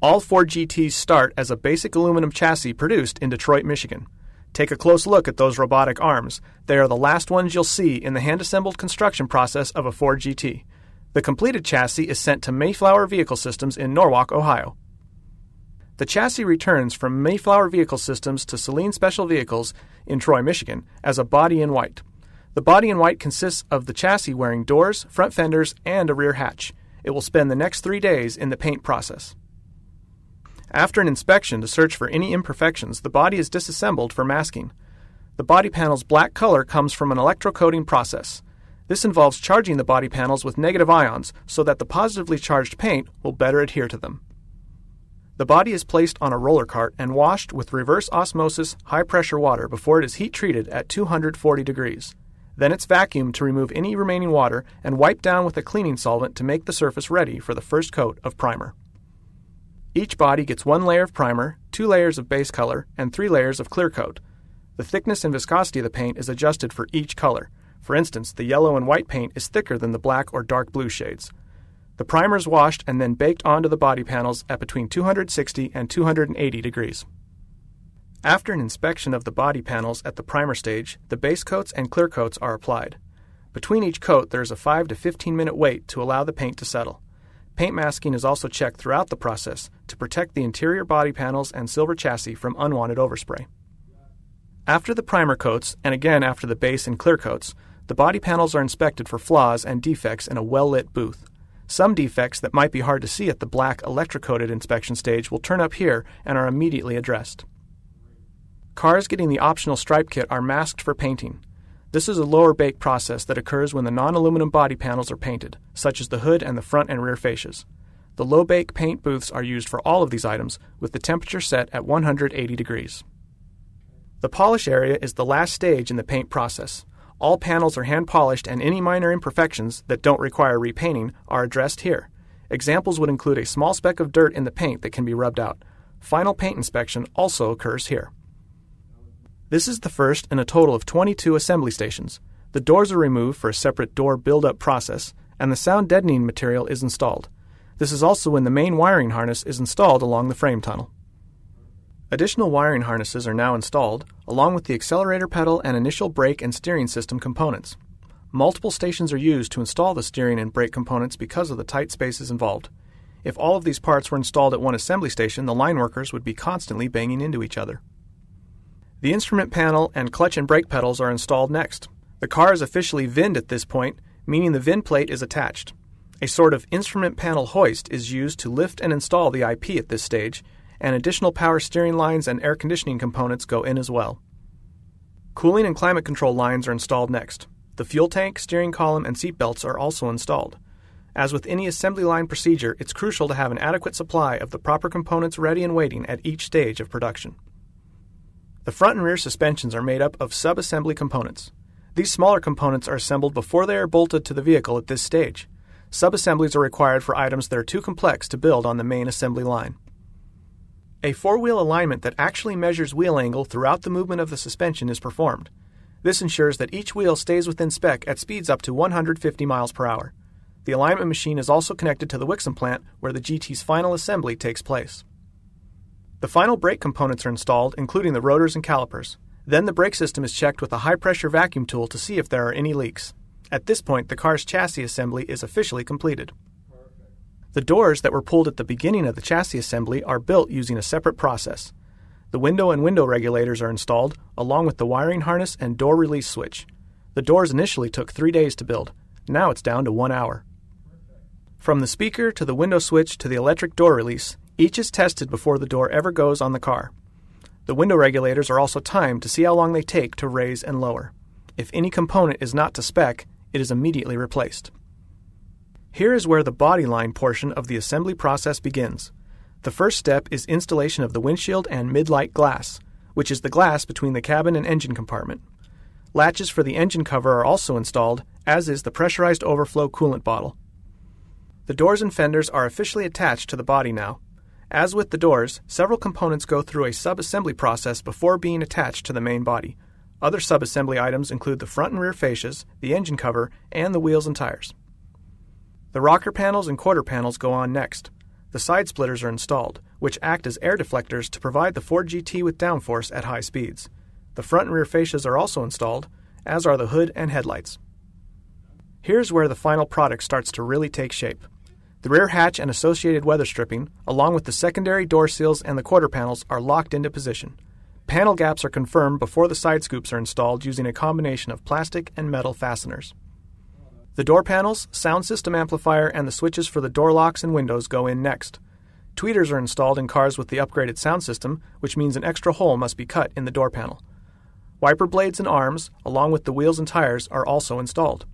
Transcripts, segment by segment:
All Ford GTs start as a basic aluminum chassis produced in Detroit, Michigan. Take a close look at those robotic arms. They are the last ones you'll see in the hand assembled construction process of a Ford GT. The completed chassis is sent to Mayflower Vehicle Systems in Norwalk, Ohio. The chassis returns from Mayflower Vehicle Systems to Saleen Special Vehicles in Troy, Michigan, as a body in white. The body in white consists of the chassis wearing doors, front fenders, and a rear hatch. It will spend the next three days in the paint process. After an inspection to search for any imperfections, the body is disassembled for masking. The body panel's black color comes from an electrocoating process. This involves charging the body panels with negative ions so that the positively charged paint will better adhere to them. The body is placed on a roller cart and washed with reverse osmosis high pressure water before it is heat treated at 240 degrees. Then it's vacuumed to remove any remaining water and wiped down with a cleaning solvent to make the surface ready for the first coat of primer. Each body gets one layer of primer, two layers of base color, and three layers of clear coat. The thickness and viscosity of the paint is adjusted for each color. For instance, the yellow and white paint is thicker than the black or dark blue shades. The primer is washed and then baked onto the body panels at between 260 and 280 degrees. After an inspection of the body panels at the primer stage, the base coats and clear coats are applied. Between each coat, there is a 5 to 15 minute wait to allow the paint to settle. Paint masking is also checked throughout the process to protect the interior body panels and silver chassis from unwanted overspray. After the primer coats, and again after the base and clear coats, the body panels are inspected for flaws and defects in a well lit booth. Some defects that might be hard to see at the black electrocoated inspection stage will turn up here and are immediately addressed. Cars getting the optional stripe kit are masked for painting. This is a lower bake process that occurs when the non aluminum body panels are painted, such as the hood and the front and rear fascias. The low bake paint booths are used for all of these items, with the temperature set at 180 degrees. The polish area is the last stage in the paint process. All panels are hand polished, and any minor imperfections that don't require repainting are addressed here. Examples would include a small speck of dirt in the paint that can be rubbed out. Final paint inspection also occurs here. This is the first in a total of 22 assembly stations. The doors are removed for a separate door build-up process, and the sound deadening material is installed. This is also when the main wiring harness is installed along the frame tunnel. Additional wiring harnesses are now installed, along with the accelerator pedal and initial brake and steering system components. Multiple stations are used to install the steering and brake components because of the tight spaces involved. If all of these parts were installed at one assembly station, the line workers would be constantly banging into each other. The instrument panel and clutch and brake pedals are installed next. The car is officially VINed at this point, meaning the VIN plate is attached. A sort of instrument panel hoist is used to lift and install the IP at this stage, and additional power steering lines and air conditioning components go in as well. Cooling and climate control lines are installed next. The fuel tank, steering column, and seat belts are also installed. As with any assembly line procedure, it's crucial to have an adequate supply of the proper components ready and waiting at each stage of production. The front and rear suspensions are made up of sub-assembly components. These smaller components are assembled before they are bolted to the vehicle at this stage. Sub-assemblies are required for items that are too complex to build on the main assembly line. A four-wheel alignment that actually measures wheel angle throughout the movement of the suspension is performed. This ensures that each wheel stays within spec at speeds up to 150 miles per hour. The alignment machine is also connected to the Wixom plant where the GT's final assembly takes place. The final brake components are installed, including the rotors and calipers. Then the brake system is checked with a high pressure vacuum tool to see if there are any leaks. At this point, the car's chassis assembly is officially completed. The doors that were pulled at the beginning of the chassis assembly are built using a separate process. The window and window regulators are installed, along with the wiring harness and door release switch. The doors initially took three days to build. Now it's down to one hour. From the speaker to the window switch to the electric door release, each is tested before the door ever goes on the car. The window regulators are also timed to see how long they take to raise and lower. If any component is not to spec, it is immediately replaced. Here is where the body line portion of the assembly process begins. The first step is installation of the windshield and midlight glass, which is the glass between the cabin and engine compartment. Latches for the engine cover are also installed, as is the pressurized overflow coolant bottle. The doors and fenders are officially attached to the body now, as with the doors, several components go through a sub-assembly process before being attached to the main body. Other sub-assembly items include the front and rear fascias, the engine cover, and the wheels and tires. The rocker panels and quarter panels go on next. The side splitters are installed, which act as air deflectors to provide the Ford GT with downforce at high speeds. The front and rear fascias are also installed, as are the hood and headlights. Here's where the final product starts to really take shape. The rear hatch and associated weather stripping, along with the secondary door seals and the quarter panels, are locked into position. Panel gaps are confirmed before the side scoops are installed using a combination of plastic and metal fasteners. The door panels, sound system amplifier, and the switches for the door locks and windows go in next. Tweeters are installed in cars with the upgraded sound system, which means an extra hole must be cut in the door panel. Wiper blades and arms, along with the wheels and tires, are also installed.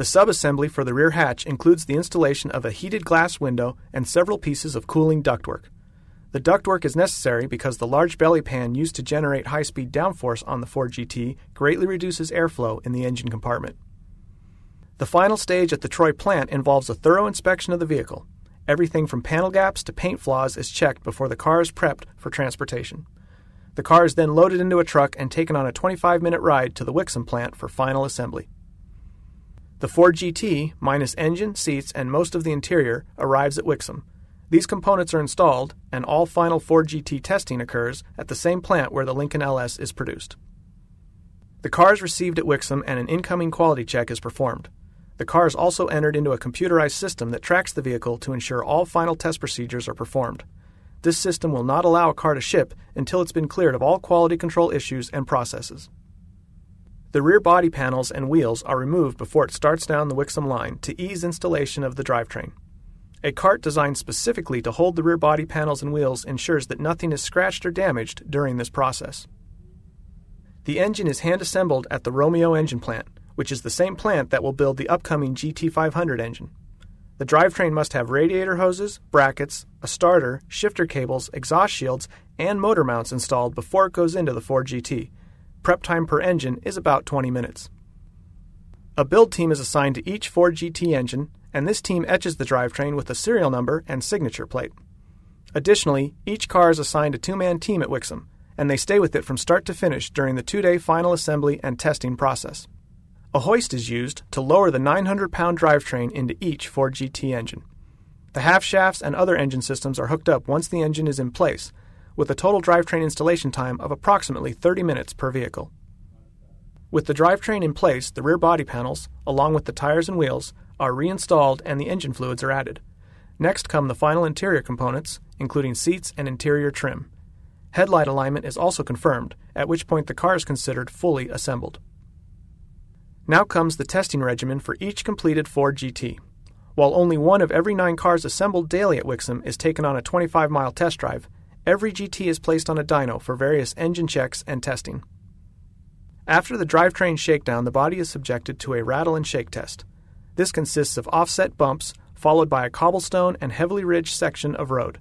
The subassembly for the rear hatch includes the installation of a heated glass window and several pieces of cooling ductwork. The ductwork is necessary because the large belly pan used to generate high speed downforce on the Ford GT greatly reduces airflow in the engine compartment. The final stage at the Troy plant involves a thorough inspection of the vehicle. Everything from panel gaps to paint flaws is checked before the car is prepped for transportation. The car is then loaded into a truck and taken on a 25 minute ride to the Wixom plant for final assembly. The Ford GT, minus engine, seats, and most of the interior, arrives at Wixom, these components are installed, and all final Ford GT testing occurs at the same plant where the Lincoln LS is produced. The car is received at Wixom and an incoming quality check is performed. The car is also entered into a computerized system that tracks the vehicle to ensure all final test procedures are performed. This system will not allow a car to ship until it's been cleared of all quality control issues and processes. The rear body panels and wheels are removed before it starts down the Wixom line to ease installation of the drivetrain. A cart designed specifically to hold the rear body panels and wheels ensures that nothing is scratched or damaged during this process. The engine is hand assembled at the Romeo engine plant, which is the same plant that will build the upcoming GT500 engine. The drivetrain must have radiator hoses, brackets, a starter, shifter cables, exhaust shields, and motor mounts installed before it goes into the Ford GT. Prep time per engine is about 20 minutes. A build team is assigned to each Ford GT engine and this team etches the drivetrain with a serial number and signature plate. Additionally, each car is assigned a two man team at Wixom, and they stay with it from start to finish during the two day final assembly and testing process. A hoist is used to lower the 900 pound drivetrain into each Ford GT engine. The half shafts and other engine systems are hooked up once the engine is in place, with a total drivetrain installation time of approximately 30 minutes per vehicle. With the drivetrain in place, the rear body panels, along with the tires and wheels, are reinstalled and the engine fluids are added. Next come the final interior components, including seats and interior trim. Headlight alignment is also confirmed, at which point the car is considered fully assembled. Now comes the testing regimen for each completed Ford GT. While only one of every nine cars assembled daily at Wixom is taken on a 25 mile test drive, every GT is placed on a dyno for various engine checks and testing. After the drivetrain shakedown, the body is subjected to a rattle and shake test. This consists of offset bumps followed by a cobblestone and heavily ridged section of road.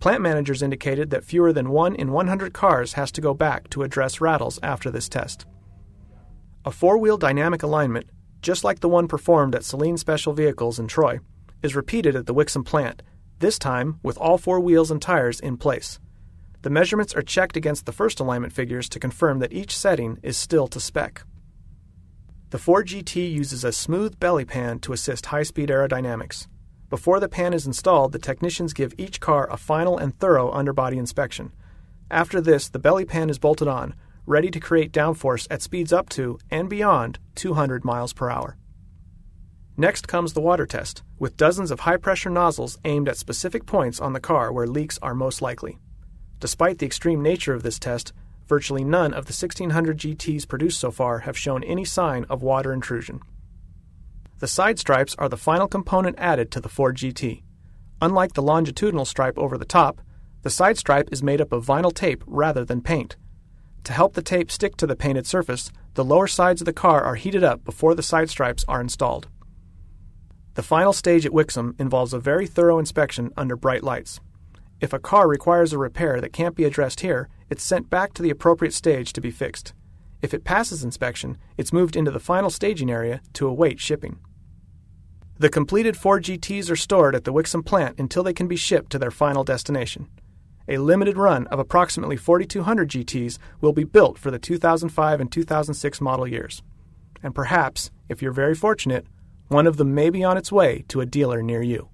Plant managers indicated that fewer than 1 in 100 cars has to go back to address rattles after this test. A four wheel dynamic alignment, just like the one performed at Saleen Special Vehicles in Troy, is repeated at the Wixom plant, this time with all four wheels and tires in place. The measurements are checked against the first alignment figures to confirm that each setting is still to spec. The Ford GT uses a smooth belly pan to assist high speed aerodynamics. Before the pan is installed, the technicians give each car a final and thorough underbody inspection. After this, the belly pan is bolted on, ready to create downforce at speeds up to and beyond 200 miles per hour. Next comes the water test, with dozens of high pressure nozzles aimed at specific points on the car where leaks are most likely. Despite the extreme nature of this test, virtually none of the 1600 GTs produced so far have shown any sign of water intrusion. The side stripes are the final component added to the Ford GT. Unlike the longitudinal stripe over the top, the side stripe is made up of vinyl tape rather than paint. To help the tape stick to the painted surface, the lower sides of the car are heated up before the side stripes are installed. The final stage at Wixom involves a very thorough inspection under bright lights. If a car requires a repair that can't be addressed here, it's sent back to the appropriate stage to be fixed. If it passes inspection, it's moved into the final staging area to await shipping. The completed Ford GTs are stored at the Wixom plant until they can be shipped to their final destination. A limited run of approximately 4,200 GTs will be built for the 2005 and 2006 model years. And perhaps, if you're very fortunate, one of them may be on its way to a dealer near you.